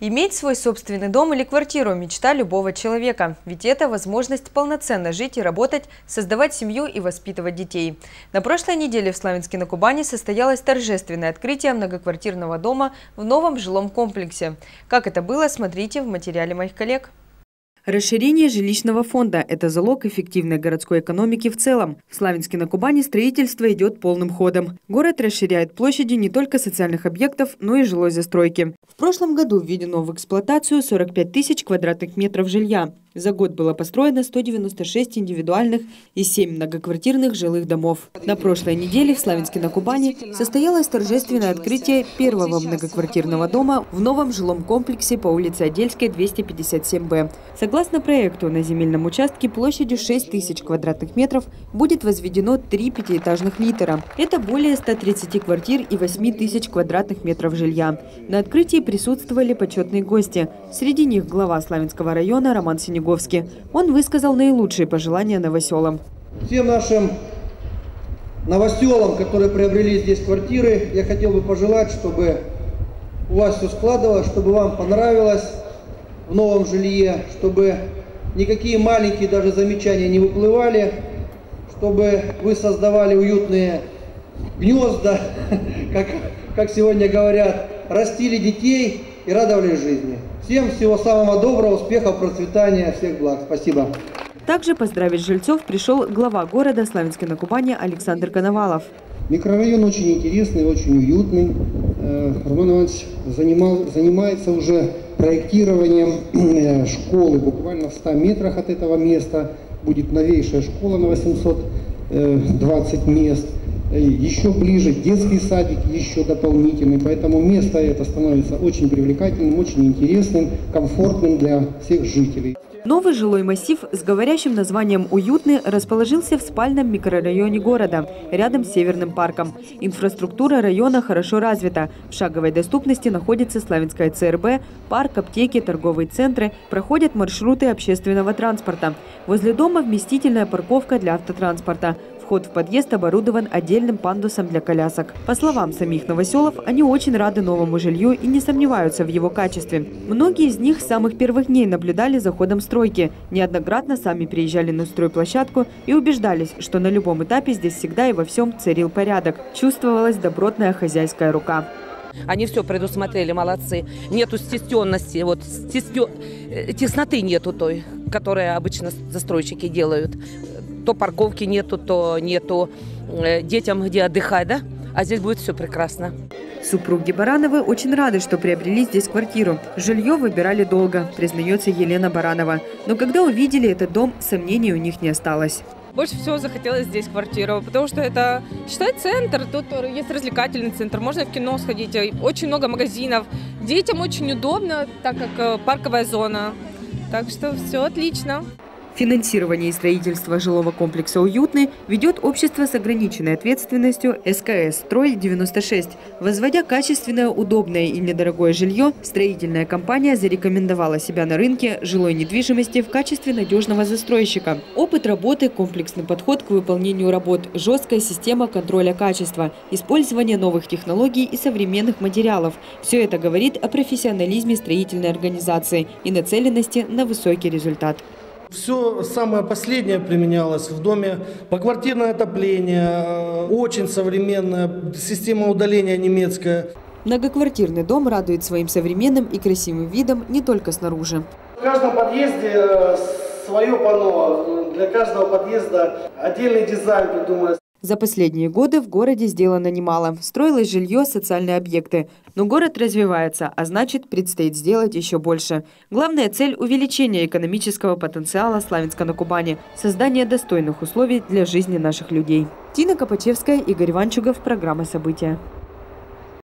Иметь свой собственный дом или квартиру – мечта любого человека. Ведь это возможность полноценно жить и работать, создавать семью и воспитывать детей. На прошлой неделе в Славянске на Кубани состоялось торжественное открытие многоквартирного дома в новом жилом комплексе. Как это было, смотрите в материале моих коллег. Расширение жилищного фонда – это залог эффективной городской экономики в целом. В Славянске на Кубани строительство идет полным ходом. Город расширяет площади не только социальных объектов, но и жилой застройки. В прошлом году введено в эксплуатацию 45 тысяч квадратных метров жилья. За год было построено 196 индивидуальных и 7 многоквартирных жилых домов. На прошлой неделе в Славянске на Кубани состоялось торжественное открытие первого многоквартирного дома в новом жилом комплексе по улице Одельской, 257Б. Согласно проекту, на земельном участке площадью 6 тысяч квадратных метров будет возведено три пятиэтажных литера. Это более 130 квартир и 8 тысяч квадратных метров жилья. На открытии присутствовали почетные гости. Среди них глава Славянского района Роман Синегов Снеговске. Он высказал наилучшие пожелания новоселам. Всем нашим новоселам, которые приобрели здесь квартиры, я хотел бы пожелать, чтобы у вас все складывалось, чтобы вам понравилось в новом жилье, чтобы никакие маленькие даже замечания не выплывали, чтобы вы создавали уютные гнезда, как, как сегодня говорят, растили детей и радовали жизни. Всем всего самого доброго, успехов, процветания, всех благ. Спасибо. Также поздравить жильцов пришел глава города Славянска на Кубани Александр Коновалов. Микрорайон очень интересный, очень уютный. Э, Роман Иванович занимал, занимается уже проектированием э, школы буквально в 100 метрах от этого места. Будет новейшая школа на 820 мест еще ближе детский садик, еще дополнительный. Поэтому место это становится очень привлекательным, очень интересным, комфортным для всех жителей. Новый жилой массив с говорящим названием «Уютный» расположился в спальном микрорайоне города, рядом с Северным парком. Инфраструктура района хорошо развита. В шаговой доступности находится Славянская ЦРБ, парк, аптеки, торговые центры, проходят маршруты общественного транспорта. Возле дома вместительная парковка для автотранспорта. Вход в подъезд оборудован отдельным пандусом для колясок. По словам самих новоселов, они очень рады новому жилью и не сомневаются в его качестве. Многие из них с самых первых дней наблюдали за ходом стройки. Неоднократно сами приезжали на стройплощадку и убеждались, что на любом этапе здесь всегда и во всем царил порядок. Чувствовалась добротная хозяйская рука. Они все предусмотрели, молодцы. Нету стесненности, вот стеснен... Э, тесноты нету той, которая обычно застройщики делают то парковки нету, то нету э, детям где отдыхать, да? А здесь будет все прекрасно. Супруги Барановы очень рады, что приобрели здесь квартиру. Жилье выбирали долго, признается Елена Баранова. Но когда увидели этот дом, сомнений у них не осталось. Больше всего захотелось здесь квартиру, потому что это, считай, центр, тут есть развлекательный центр, можно в кино сходить, очень много магазинов. Детям очень удобно, так как э, парковая зона. Так что все отлично. Финансирование и строительство жилого комплекса «Уютный» ведет общество с ограниченной ответственностью СКС «Строй-96». Возводя качественное, удобное и недорогое жилье, строительная компания зарекомендовала себя на рынке жилой недвижимости в качестве надежного застройщика. Опыт работы, комплексный подход к выполнению работ, жесткая система контроля качества, использование новых технологий и современных материалов – все это говорит о профессионализме строительной организации и нацеленности на высокий результат. Все самое последнее применялось в доме. Поквартирное отопление, э, очень современная система удаления немецкая. Многоквартирный дом радует своим современным и красивым видом не только снаружи. В каждом подъезде э, свое панно. Для каждого подъезда отдельный дизайн придумали. За последние годы в городе сделано немало. Строилось жилье, социальные объекты. Но город развивается, а значит, предстоит сделать еще больше. Главная цель – увеличение экономического потенциала Славянска на Кубани, создание достойных условий для жизни наших людей. Тина Копачевская, Игорь Ванчугов, программа «События».